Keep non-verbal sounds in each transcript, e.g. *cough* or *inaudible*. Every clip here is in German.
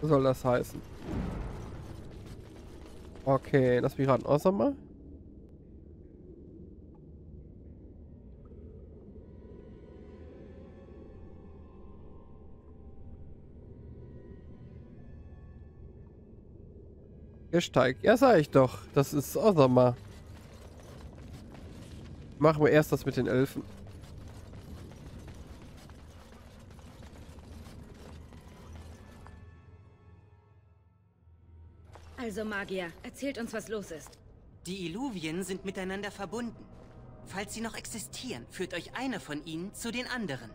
Soll das heißen? Okay, lass mich raten. Außer mal. Gesteig. Ja, sag ich doch. Das ist Osama. Machen wir erst das mit den Elfen. Also, Magier, erzählt uns, was los ist. Die Illuvien sind miteinander verbunden. Falls sie noch existieren, führt euch einer von ihnen zu den anderen.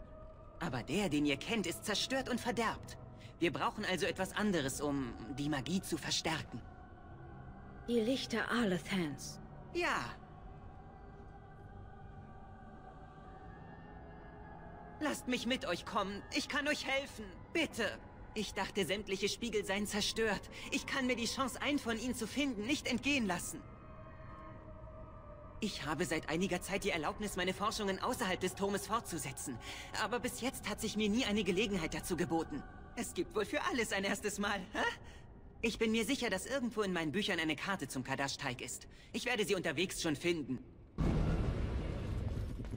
Aber der, den ihr kennt, ist zerstört und verderbt. Wir brauchen also etwas anderes, um die Magie zu verstärken. Die Lichter Arlethans. Ja. Lasst mich mit euch kommen. Ich kann euch helfen. Bitte. Ich dachte, sämtliche Spiegel seien zerstört. Ich kann mir die Chance, einen von ihnen zu finden, nicht entgehen lassen. Ich habe seit einiger Zeit die Erlaubnis, meine Forschungen außerhalb des Turmes fortzusetzen. Aber bis jetzt hat sich mir nie eine Gelegenheit dazu geboten. Es gibt wohl für alles ein erstes Mal, hä? Ich bin mir sicher, dass irgendwo in meinen Büchern eine Karte zum Kadash-Teig ist. Ich werde sie unterwegs schon finden.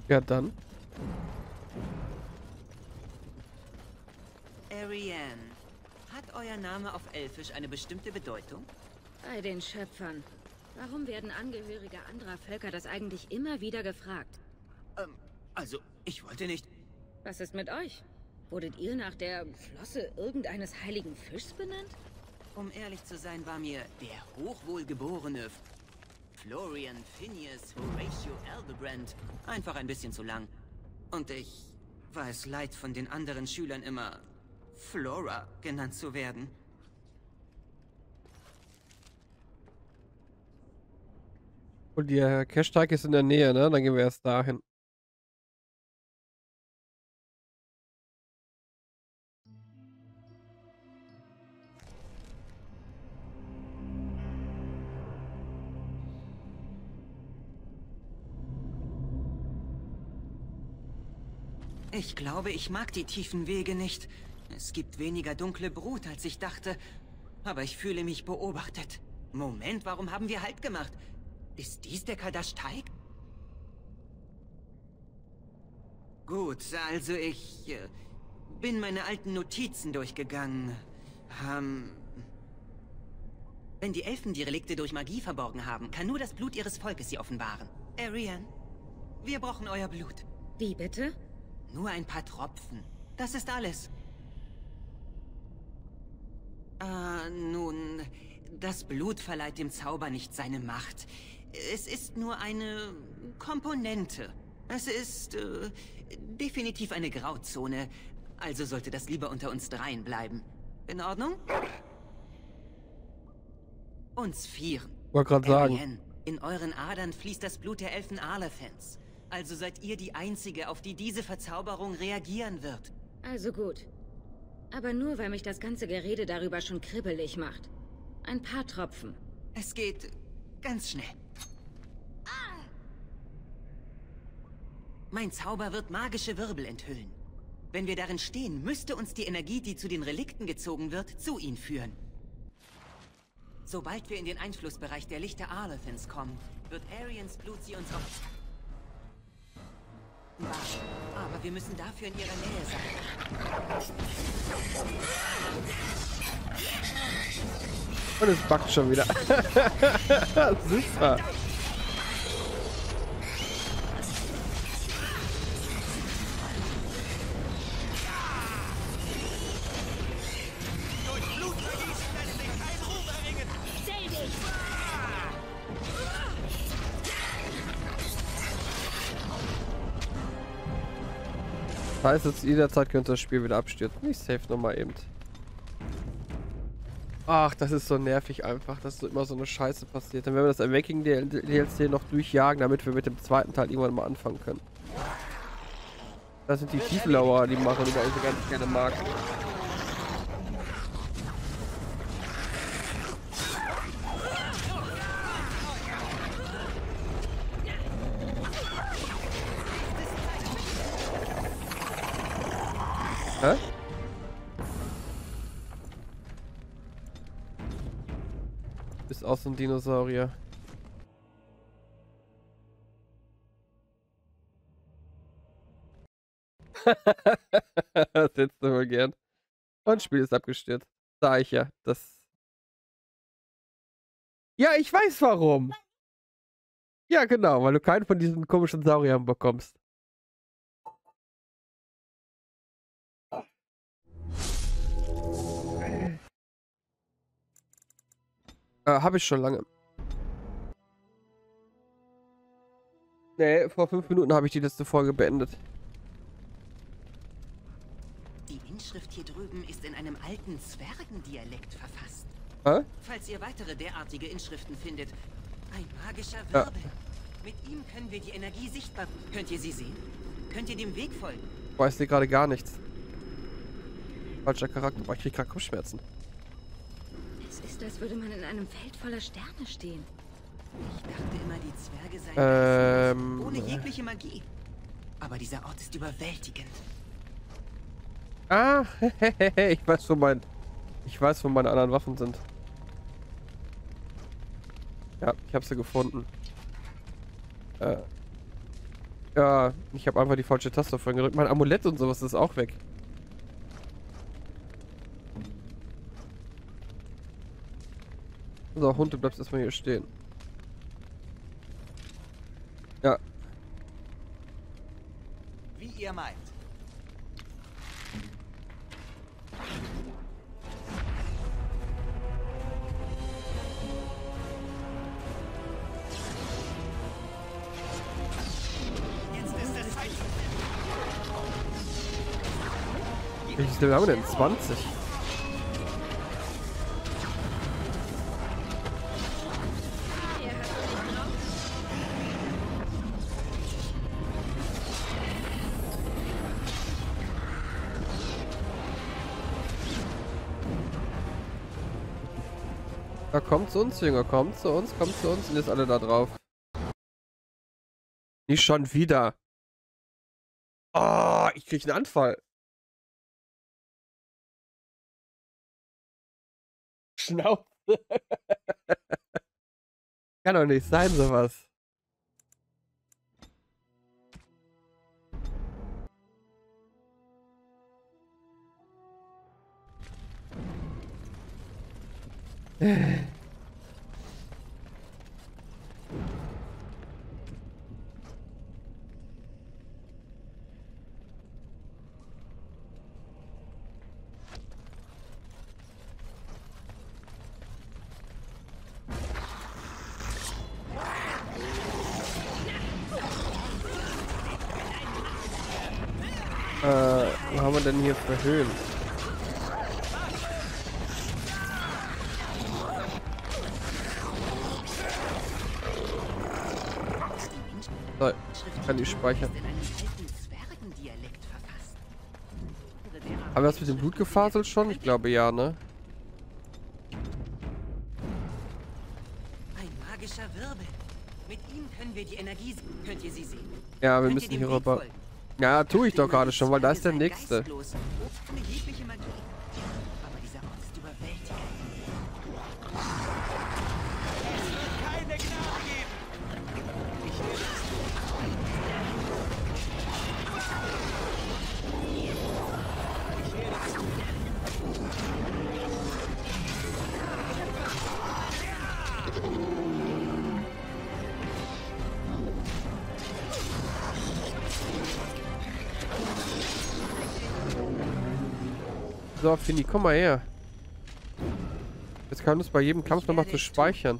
Ja, dann. Ariane, hat euer Name auf Elfisch eine bestimmte Bedeutung? Bei den Schöpfern. Warum werden Angehörige anderer Völker das eigentlich immer wieder gefragt? Ähm, also, ich wollte nicht... Was ist mit euch? Wurdet ihr nach der Flosse irgendeines heiligen Fischs benannt? Um ehrlich zu sein, war mir der hochwohlgeborene Florian Phineas Horatio Aldebrand einfach ein bisschen zu lang. Und ich war es leid, von den anderen Schülern immer Flora genannt zu werden. Und der Cash-Tag ist in der Nähe, ne? Dann gehen wir erst dahin. Ich glaube, ich mag die tiefen Wege nicht. Es gibt weniger dunkle Brut, als ich dachte. Aber ich fühle mich beobachtet. Moment, warum haben wir Halt gemacht? Ist dies der Kadash-Teig? Gut, also ich äh, bin meine alten Notizen durchgegangen. Ähm, wenn die Elfen die Relikte durch Magie verborgen haben, kann nur das Blut ihres Volkes sie offenbaren. Arian, wir brauchen euer Blut. Wie bitte? Nur ein paar Tropfen. Das ist alles. Ah, nun, das Blut verleiht dem Zauber nicht seine Macht. Es ist nur eine Komponente. Es ist äh, definitiv eine Grauzone. Also sollte das lieber unter uns dreien bleiben. In Ordnung? Uns Vieren. Wollte gerade sagen. In euren Adern fließt das Blut der Elfen Arlefans. Also seid ihr die Einzige, auf die diese Verzauberung reagieren wird. Also gut. Aber nur, weil mich das ganze Gerede darüber schon kribbelig macht. Ein paar Tropfen. Es geht ganz schnell. Mein Zauber wird magische Wirbel enthüllen. Wenn wir darin stehen, müsste uns die Energie, die zu den Relikten gezogen wird, zu ihnen führen. Sobald wir in den Einflussbereich der Lichter Arlethans kommen, wird Arians Blut sie uns auf... Aber wir müssen dafür in ihrer Nähe sein. Und es backt schon wieder. *laughs* Super. Das heißt, jetzt jederzeit könnte das Spiel wieder abstürzen. Ich save nochmal eben. Ach, das ist so nervig einfach, dass so immer so eine Scheiße passiert. Dann werden wir das Awakening DLC noch durchjagen, damit wir mit dem zweiten Teil irgendwann mal anfangen können. Das sind die Tieflauer, die machen überall so ganz gerne mag. So ein Dinosaurier. das hättest du wohl gern. Und Spiel ist abgestürzt. Sag ich ja. Das. Ja, ich weiß warum. Ja, genau, weil du keinen von diesen komischen Sauriern bekommst. Äh, habe ich schon lange. Nee, vor fünf Minuten habe ich die letzte Folge beendet. Die Inschrift hier drüben ist in einem alten Zwergendialekt verfasst. Hä? Falls ihr weitere derartige Inschriften findet, ein magischer Ja. Wirbel. Mit ihm können wir die Energie sichtbar. Könnt ihr sie sehen? Könnt ihr dem Weg folgen? Weiß dir gerade gar nichts. Falscher Charakter, aber ich krieg gerade Kopfschmerzen. Als würde man in einem Feld voller Sterne stehen. Ich dachte immer, die Zwerge seien Ähm, ohne jegliche Magie. Aber dieser Ort ist überwältigend. Ah, *laughs* ich weiß, wo mein. Ich weiß, wo meine anderen Waffen sind. Ja, ich habe sie gefunden. Äh. Ja, ich habe einfach die falsche Taste vorhin gedrückt. Mein Amulett und sowas ist auch weg. So, Hund, du bleibst erstmal hier stehen. Ja, Wie ihr meint. Jetzt ist es Zeit. welches Level haben wir denn? 20. kommt zu uns, Jünger, kommt zu uns, kommt zu uns und jetzt alle da drauf. Nicht schon wieder. Oh, ich krieg einen Anfall. Schnauze. *laughs* Kann doch nicht sein, sowas. *laughs* Äh, wir denn hier für Höhen? So, ich kann die speichern. Haben wir das mit dem Blut gefaselt schon? Ich glaube ja, ne? Ein magischer Wirbel. Mit ihm können wir die Energie. Könnt ihr sie sehen? Ja, wir Könnt müssen hier rüber. folgen? Ja, tue ich doch gerade schon, weil da ist der nächste. So, Fini, komm mal her. Jetzt kann uns bei jedem Kampf nochmal zu speichern.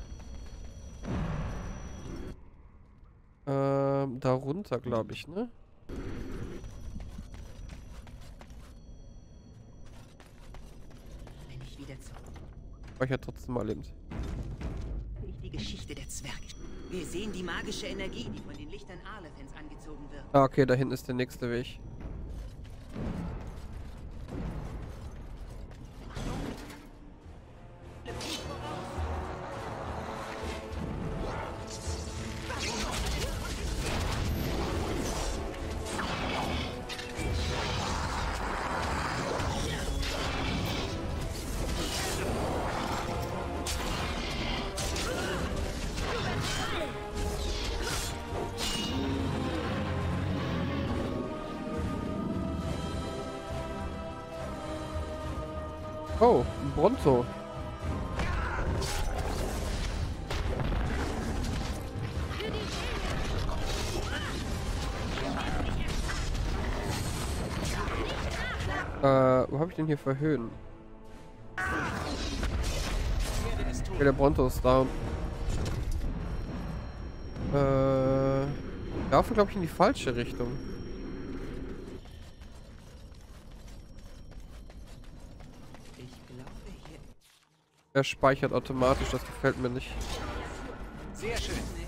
Ähm, da runter, glaube ich, ne? Ich. Speichert trotzdem mal eben. Nicht die Geschichte der Zwerge. Wir sehen die magische Energie, die von den Lichtern Arlethens angezogen wird. Ah, okay, da hinten ist der nächste Weg. Oh, ein Bronto. Äh, wo habe ich denn hier verhöhen? Okay, der Bronto ist down. Äh, dafür glaube ich in die falsche Richtung. Ich glaube hier Er speichert automatisch, das gefällt mir nicht. Sehr schön.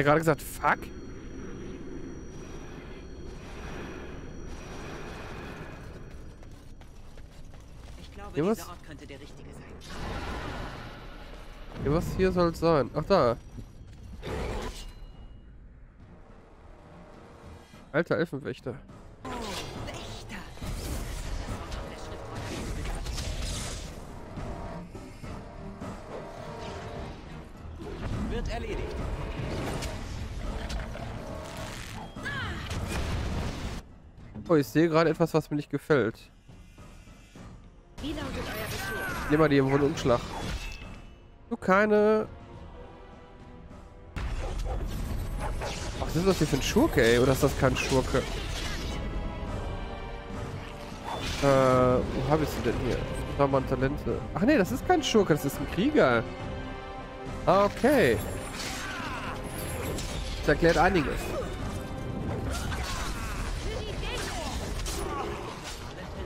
Hat gerade gesagt, fuck. Ich glaube, Hier was? dieser Ort könnte der richtige sein. Ja, was hier soll es sein? Ach da. Alter Elfenwächter. Oh, Wächter. Wird erledigt. Oh, ich sehe gerade etwas, was mir nicht gefällt. Nimm mal die im Rundumschlag. Du keine... Ach, was ist das hier für ein Schurke, ey? Oder ist das kein Schurke? Äh, wo habe ich sie denn hier? Nochmal Talente. Ach nee, das ist kein Schurke, das ist ein Krieger. Ah, okay. Das erklärt einiges.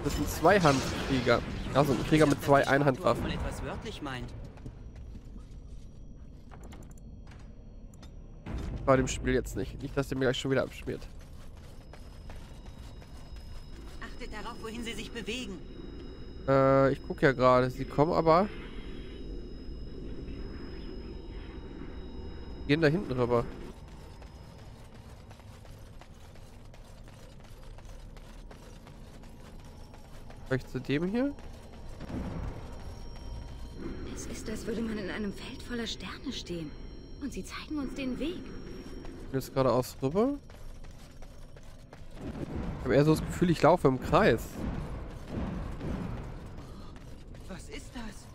Das ist ein Zweihandkrieger. Also ein Krieger mit zwei Einhandwaffen. Bei dem Spiel jetzt nicht. Nicht, dass der mir gleich schon wieder abschmiert. Achtet darauf, wohin sie sich bewegen. Äh, ich gucke ja gerade. Sie kommen aber... Gehen da hinten rüber. Vielleicht zu dem hier? Es ist, als würde man in einem Feld voller Sterne stehen. Und sie zeigen uns den Weg. Jetzt geradeaus rüber. Ich habe eher so das Gefühl, ich laufe im Kreis. Was ist das?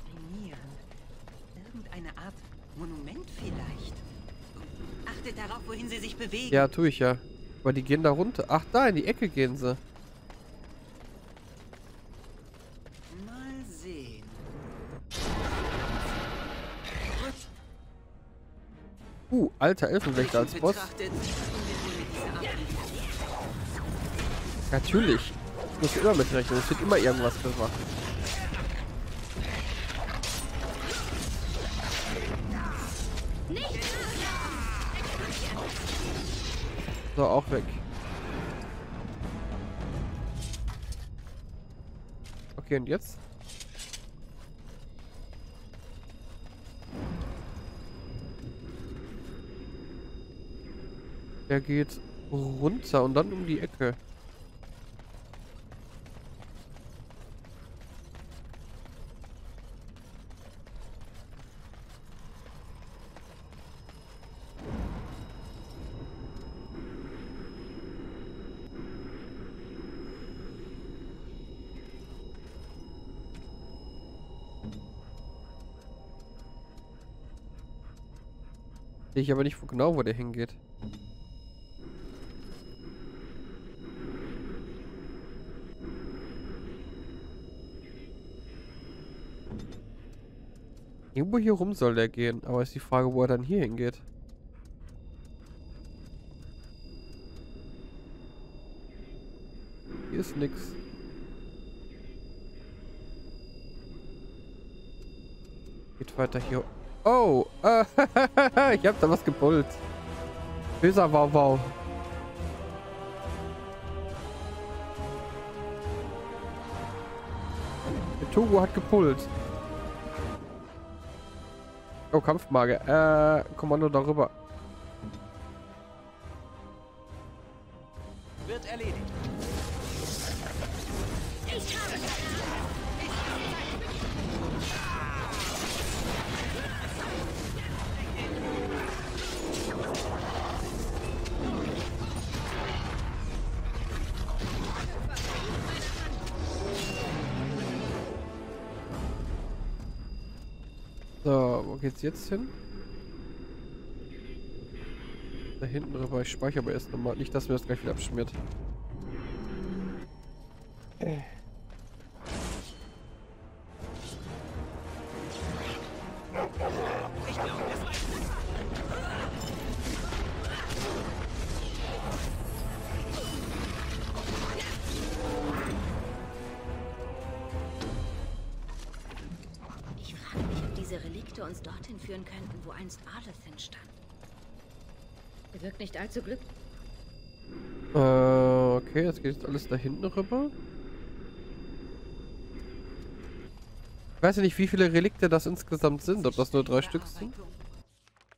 Trainieren. Irgendeine Art Monument vielleicht. Achtet darauf, wohin sie sich bewegen. Ja, tue ich ja. Aber die gehen da runter. Ach, da in die Ecke gehen sie. Alter Elfenwächter als Boss. Natürlich. Ich muss immer mitrechnen. Es wird immer irgendwas gemacht. So, auch weg. Okay, und jetzt? Der geht runter und dann um die Ecke. Ich aber nicht genau, wo der hingeht. Irgendwo hier rum soll der gehen. Aber ist die Frage, wo er dann hier hingeht. Hier ist nix. Geht weiter hier. Oh! Äh, *laughs* ich hab da was gepult. Böser Wauwau. -Wow. Der Togo hat gepult. Oh, Kampfmage. Äh, Kommando darüber. Wird erledigt. So, wo geht's jetzt hin? Da hinten rüber. Ich speichere aber erst nochmal. Nicht, dass mir das gleich wieder abschmiert. Äh. Allzu glücklich. Äh, okay, jetzt geht jetzt alles da hinten rüber. Ich weiß ja nicht, wie viele Relikte das insgesamt sind. Ob das nur drei Stück sind?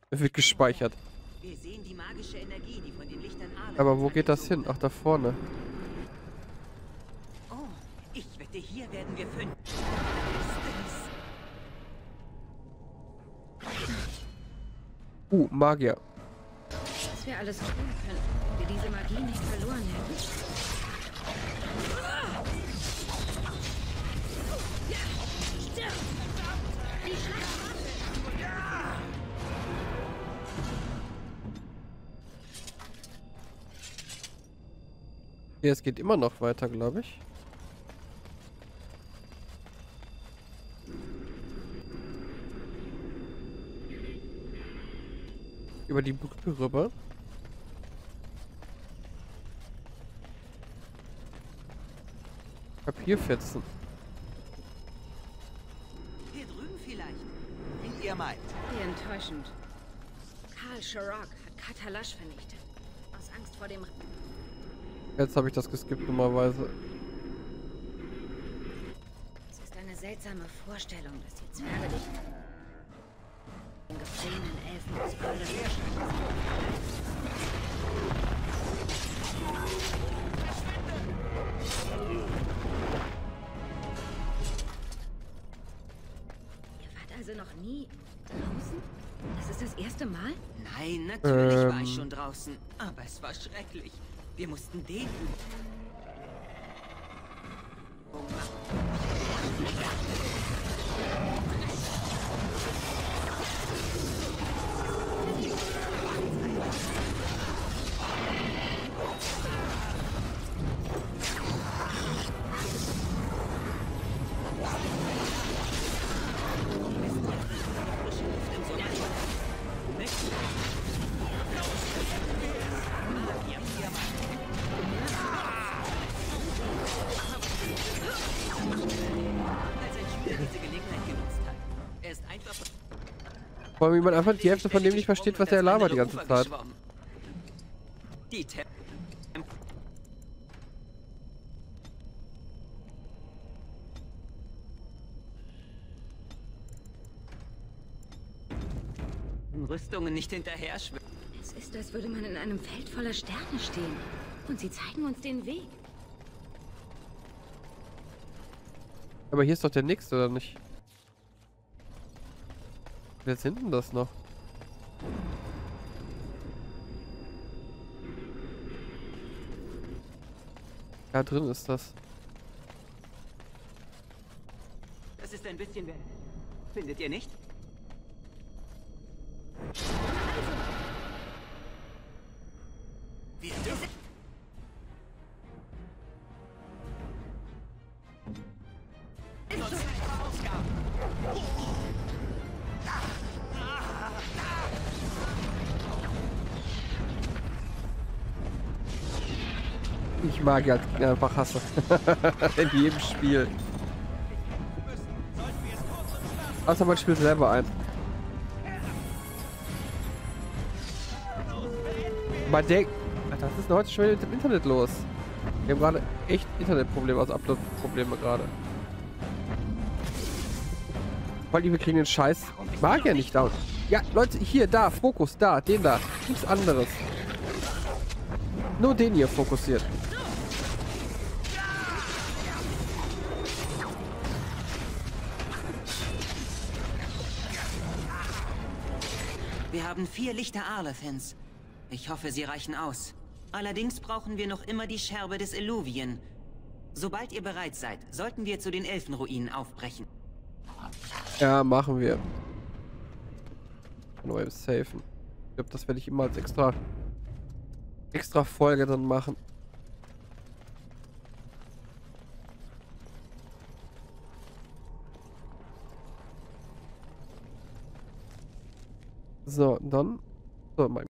Es wird gespeichert. Wir sehen die magische Energie, die von den Lichtern Arlen Aber wo geht das hin? Ach, da vorne. Oh, ich wette, hier werden wir fünf. Uh, Magier. Wir alles tun könnten, wenn wir diese Magie nicht verloren hätten. Hier, es geht immer noch weiter, glaube ich. Über die Brücke rüber. Papierfetzen. Hier drüben vielleicht. Wie ihr meint. Wie enttäuschend. Karl Sharok hat Katalash vernichtet. Aus Angst vor dem... Jetzt habe ich das geskippt normalerweise. Es ist eine seltsame Vorstellung, dass die Zwerge dich... den gefangenen Elfen aus Arlethin Also noch nie draußen? Das ist das erste Mal? Nein, natürlich war ich Ähm. schon draußen. Aber es war schrecklich. Wir mussten den Vor allem, wie man einfach die Hälfte von dem nicht versteht, was er labert die ganze Zeit. Die Rüstungen nicht hinterher schwimmen. Es ist, als würde man in einem Feld voller Sterne stehen. Und sie zeigen uns den Weg. Aber hier ist doch der nächste, oder nicht? Wer ist hinten das noch? Ja, drin ist das. Das ist ein bisschen. Findet ihr nicht? Ich mag ja einfach hasse. *laughs* In jedem Spiel. schmerzlos Also man spielt selber ein. Man denkt, was ist denn heute schon mit dem Internet los? Wir haben gerade echt Internetprobleme, also Upload-Probleme gerade. Vor allem, wir kriegen den Scheiß Magier nicht down. Ja, Leute, hier, da, Fokus, da, den da. Nichts anderes. Nur den hier fokussiert. Wir haben vier Lichter Arlethins. Ich hoffe, sie reichen aus. Allerdings brauchen wir noch immer die Scherbe des Illuvien. Sobald ihr bereit seid, sollten wir zu den Elfenruinen aufbrechen. Ja, machen wir. Neu safen. Ich glaube, das werde ich immer als extra extra Folge dann machen. So, dann so, mein